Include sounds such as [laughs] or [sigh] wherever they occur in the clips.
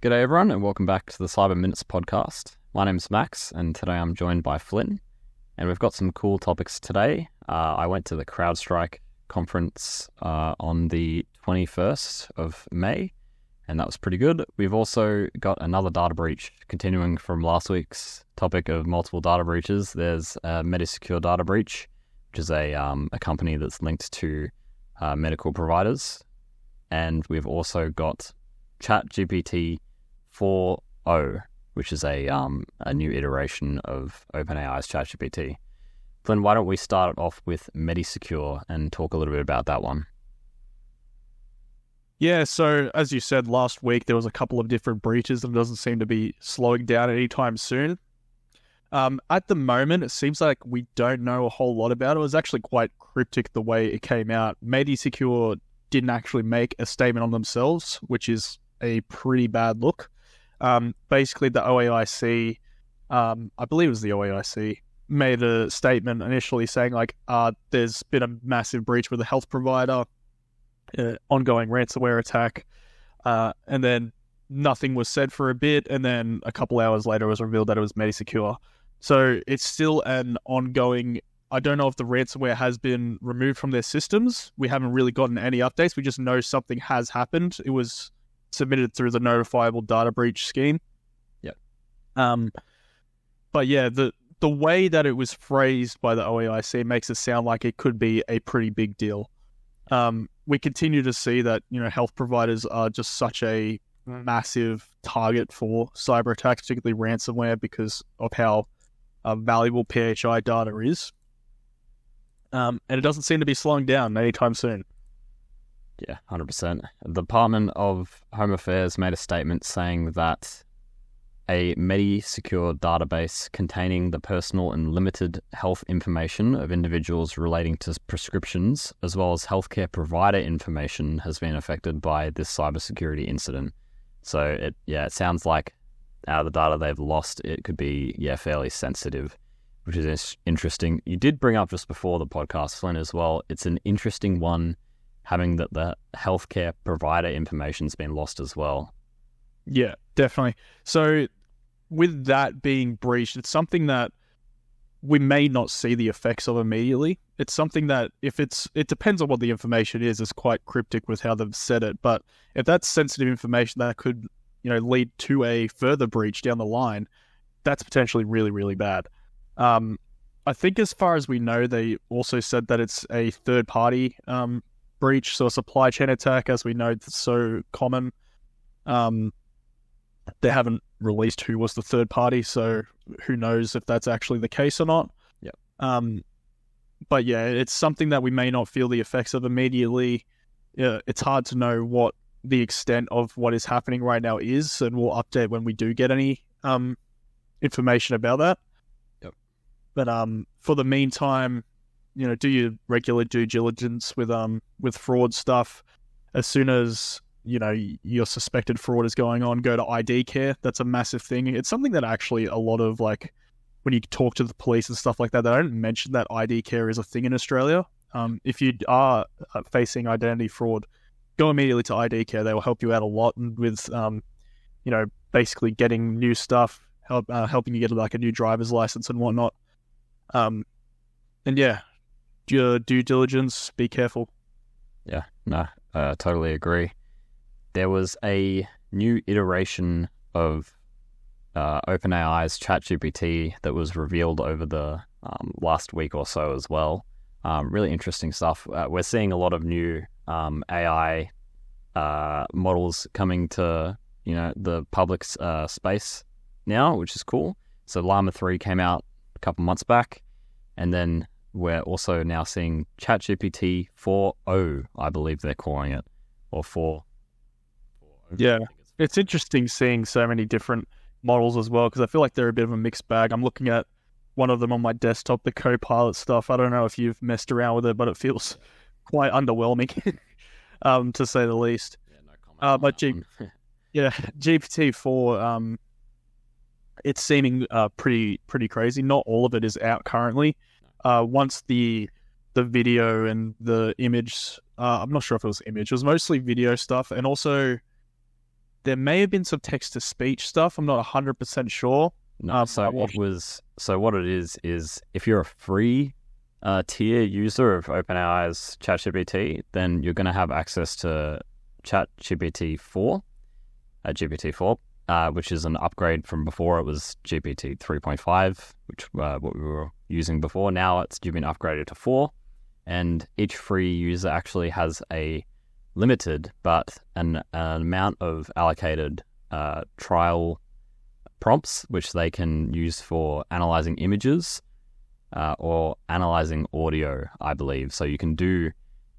G'day, everyone, and welcome back to the Cyber Minutes podcast. My name's Max, and today I'm joined by Flynn, and we've got some cool topics today. Uh, I went to the CrowdStrike conference uh, on the 21st of May, and that was pretty good. We've also got another data breach, continuing from last week's topic of multiple data breaches. There's a Medisecure data breach, which is a, um, a company that's linked to uh, medical providers. And we've also got ChatGPT 4o, which is a um, a new iteration of OpenAI's ChatGPT. Flynn, why don't we start it off with Medisecure and talk a little bit about that one? Yeah, so as you said last week, there was a couple of different breaches it doesn't seem to be slowing down anytime soon. Um, at the moment, it seems like we don't know a whole lot about it. It was actually quite cryptic the way it came out. Medisecure didn't actually make a statement on themselves, which is a pretty bad look. Um, basically, the OAIC, um, I believe it was the OAIC, made a statement initially saying like, uh, "There's been a massive breach with a health provider, uh, ongoing ransomware attack," uh, and then nothing was said for a bit, and then a couple hours later, it was revealed that it was Medisecure. So it's still an ongoing. I don't know if the ransomware has been removed from their systems. We haven't really gotten any updates. We just know something has happened. It was submitted through the notifiable data breach scheme. Yep. Um, but yeah, the the way that it was phrased by the OAIC makes it sound like it could be a pretty big deal. Um, we continue to see that you know health providers are just such a massive target for cyber attacks, particularly ransomware, because of how uh, valuable PHI data is. Um, and it doesn't seem to be slowing down anytime soon. Yeah, 100%. The Department of Home Affairs made a statement saying that a Medisecure database containing the personal and limited health information of individuals relating to prescriptions, as well as healthcare provider information, has been affected by this cybersecurity incident. So, it yeah, it sounds like out of the data they've lost, it could be yeah fairly sensitive, which is interesting. You did bring up just before the podcast, Flynn, as well. It's an interesting one having that the healthcare provider information's been lost as well. Yeah, definitely. So with that being breached, it's something that we may not see the effects of immediately. It's something that if it's it depends on what the information is, it's quite cryptic with how they've said it. But if that's sensitive information that could, you know, lead to a further breach down the line, that's potentially really, really bad. Um, I think as far as we know, they also said that it's a third party um, breach, so a supply chain attack, as we know, that's so common. Um, they haven't released who was the third party, so who knows if that's actually the case or not. Yeah. Um, but yeah, it's something that we may not feel the effects of immediately. Yeah, it's hard to know what the extent of what is happening right now is, and we'll update when we do get any um information about that. Yep. But um, for the meantime, you know, do your regular due diligence with um with fraud stuff. As soon as you know your suspected fraud is going on, go to IDCARE. That's a massive thing. It's something that actually a lot of like when you talk to the police and stuff like that, they don't mention that IDCARE is a thing in Australia. Um, if you are uh, facing identity fraud, go immediately to IDCARE. They will help you out a lot with, um, you know, basically getting new stuff, help uh, helping you get like a new driver's license and whatnot. Um, and yeah, your due diligence. Be careful. Yeah, no, uh, totally agree. There was a new iteration of uh, OpenAI's ChatGPT that was revealed over the um, last week or so as well. Um, really interesting stuff. Uh, we're seeing a lot of new um, AI uh, models coming to you know the public uh, space now, which is cool. So Llama three came out a couple months back, and then we're also now seeing ChatGPT 4o, I believe they're calling it, or 4. Yeah, it's interesting seeing so many different models as well because I feel like they're a bit of a mixed bag. I'm looking at one of them on my desktop, the Copilot stuff. I don't know if you've messed around with it, but it feels quite underwhelming, [laughs] um, to say the least. Yeah, no uh, but G- [laughs] yeah, GPT four, um, it's seeming uh, pretty pretty crazy. Not all of it is out currently uh, once the the video and the image, uh, I'm not sure if it was image, it was mostly video stuff, and also there may have been some text to speech stuff. I'm not 100% sure. No, Um, so it was so what it is is if you're a free uh, tier user of OpenAI's ChatGPT, then you're going to have access to ChatGPT four, uh, GPT four, uh, which is an upgrade from before. It was GPT three point five, which uh, what we were using before. Now it's been upgraded to four, and each free user actually has a limited but an, an amount of allocated uh, trial prompts, which they can use for analyzing images uh, or analyzing audio, I believe. So you can do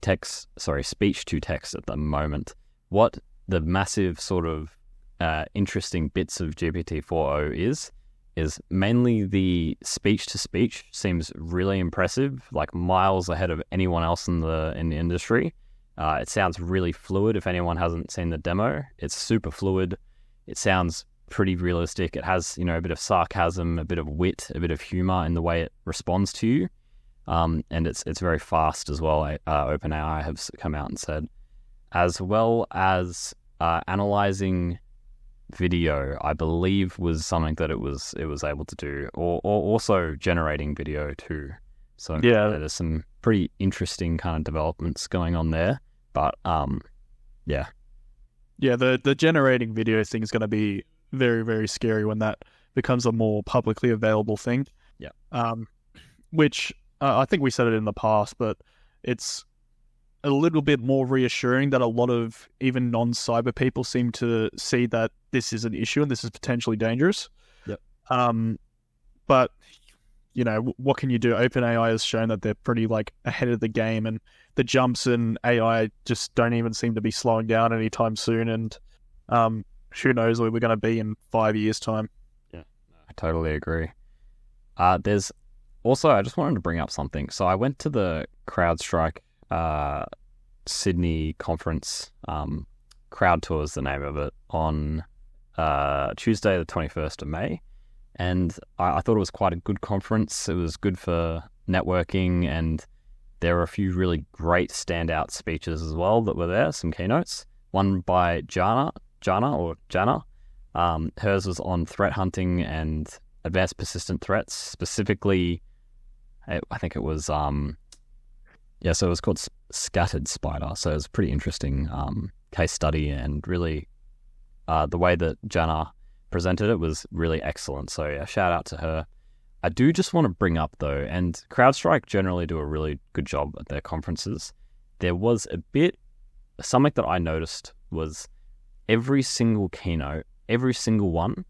text, sorry, speech to text at the moment. What the massive sort of uh, interesting bits of GPT 4o is, is mainly the speech to speech seems really impressive, like miles ahead of anyone else in the in the industry. Uh, it sounds really fluid. If anyone hasn't seen the demo, it's super fluid. It sounds pretty realistic. It has, you know, a bit of sarcasm, a bit of wit, a bit of humor in the way it responds to you, um, and it's it's very fast as well. Uh, OpenAI have come out and said, as well as uh, analyzing video, I believe was something that it was it was able to do, or, or also generating video too. So Yeah. there's some pretty interesting kind of developments going on there. But um, yeah, Yeah, the the generating video thing is going to be very very scary when that becomes a more publicly available thing. Yeah. Um, which uh, I think we said it in the past, but it's a little bit more reassuring that a lot of even non-cyber people seem to see that this is an issue and this is potentially dangerous. Yep. Um, but you know w- what can you do? OpenAI has shown that they're pretty like ahead of the game, and the jumps in AI just don't even seem to be slowing down anytime soon. And um, who knows where we're going to be in five years' time? Yeah, I totally agree. Uh, there's also I just wanted to bring up something. So I went to the CrowdStrike uh, Sydney conference. Um, CrowdTour is the name of it on uh, Tuesday, the 21st of May. And I, I thought it was quite a good conference. It was good for networking, and there were a few really great standout speeches as well that were there, some keynotes. One by Jana, Jana or Jana. Um, hers was on threat hunting and advanced persistent threats, specifically. I I think it was um, yeah, so it was called Scattered Spider. So it was a pretty interesting um, case study, and really, uh, the way that Jana presented it was really excellent. So yeah, shout out to her. I do just want to bring up though, and CrowdStrike generally do a really good job at their conferences. There was a bit something that I noticed was every single keynote, every single one,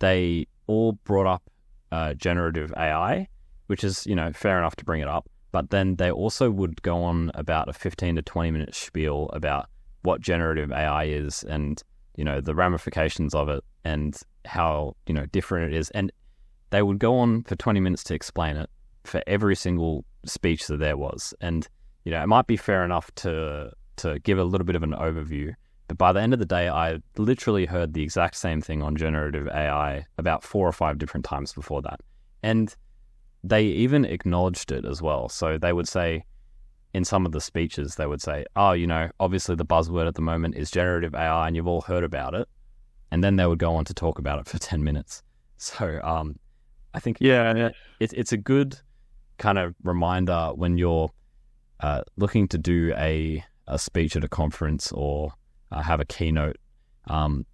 they all brought up uh, generative AI, which is you know fair enough to bring it up. But then they also would go on about a fifteen to twenty minute spiel about what generative AI is and you know the ramifications of it and how you know different it is. And they would go on for twenty minutes to explain it for every single speech that there was. And you know it might be fair enough to to give a little bit of an overview. But by the end of the day, I literally heard the exact same thing on generative AI about four or five different times before that. And they even acknowledged it as well. So they would say, in some of the speeches, they would say, oh, you know, obviously the buzzword at the moment is generative AI and you've all heard about it. And then they would go on to talk about it for [laughs] 10 minutes. So um, I think Yeah, it's it's a good kind of reminder when you're uh, looking to do a a speech at a conference or uh, have a keynote. Um,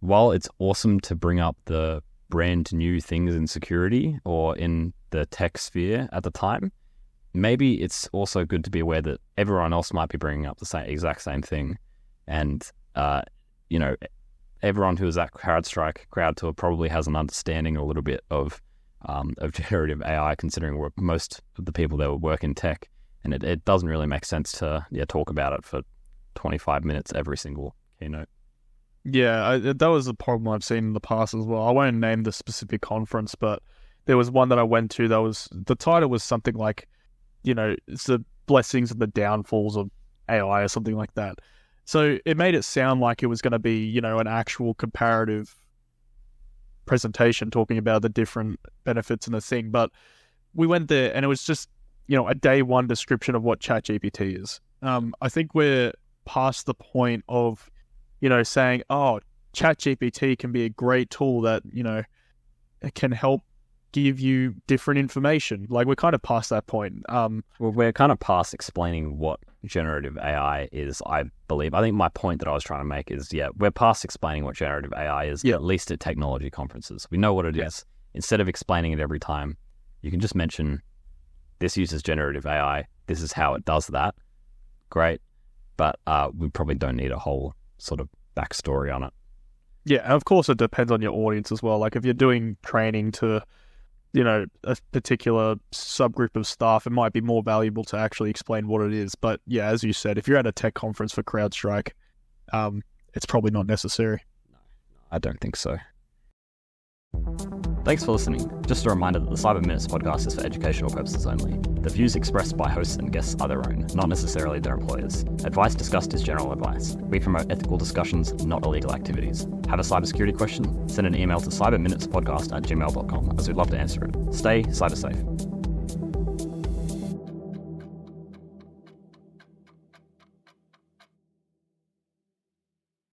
while it's awesome to bring up the brand new things in security or in the tech sphere at the time, maybe it's also good to be aware that everyone else might be bringing up the same exact same thing, and uh, you know, everyone who is at CrowdStrike CrowdTour probably has an understanding a little bit of um, of [laughs] generative AI, considering most of the people that would work in tech, and it, it doesn't really make sense to yeah talk about it for 25 minutes every single keynote. Yeah, I, that was a problem I've seen in the past as well. I won't name the specific conference, but there was one that I went to that was the title was something like, you know, it's the blessings and the downfalls of AI or something like that. So it made it sound like it was going to be, you know, an actual comparative presentation talking about the different benefits and the thing. But we went there and it was just, you know, a day one description of what ChatGPT is. Um, I think we're past the point of you know, saying, "Oh, ChatGPT can be a great tool that you know can help give you different information." Like we're kind of past that point. Um, Well, we're kind of past explaining what generative AI is, I believe. I think my point that I was trying to make is yeah, we're past explaining what generative AI is, Yeah. at least at technology conferences. We know what it is. Yeah. Instead of explaining it every time, you can just mention this uses generative AI, this is how it does that. Great. But uh, we probably don't need a whole sort of backstory on it. Yeah, and of course it depends on your audience as well. Like if you're doing training to, you know, a particular subgroup of staff, it might be more valuable to actually explain what it is. But yeah, as you said, if you're at a tech conference for CrowdStrike, um, it's probably not necessary. I don't think so. Thanks for listening. Just a reminder that the Cyber Minutes podcast is for educational purposes only. The views expressed by hosts and guests are their own, not necessarily their employers. Advice discussed is general advice. We promote ethical discussions, not illegal activities. Have a cybersecurity question? Send an email to cyberminutespodcast at gmail.com as we'd love to answer it. Stay cyber safe.